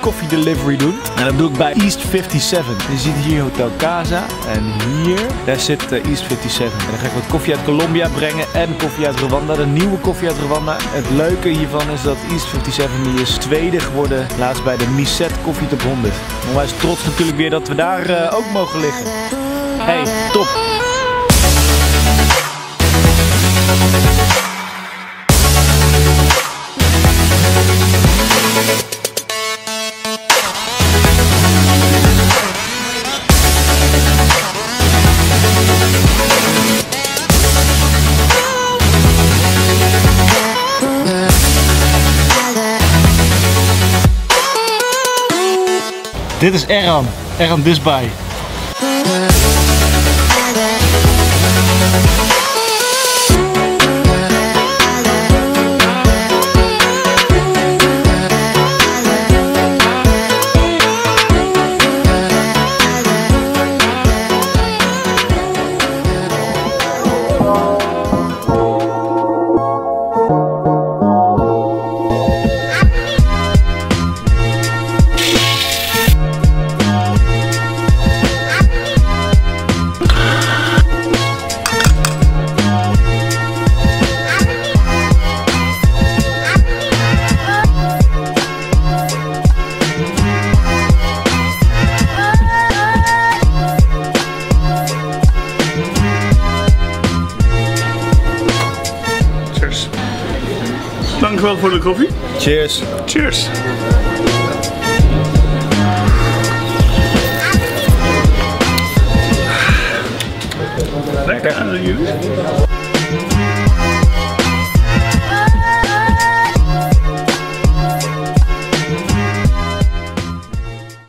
koffie delivery doen. En dat doe ik bij East 57. Je ziet hier Hotel Casa. En hier, daar zit eh, East 57. En dan ga ik wat koffie uit Colombia brengen en koffie uit Rwanda. De nieuwe koffie uit Rwanda. Het leuke hiervan is dat East 57 die is tweede geworden laatst bij de Miset Koffie Top 100. Onwijs trots natuurlijk weer dat we daar eh, ook mogen liggen. Hey, top! Dit is Erhan. Erhan Disbay. Dank u wel voor de koffie. Cheers. Cheers. Lekker jullie.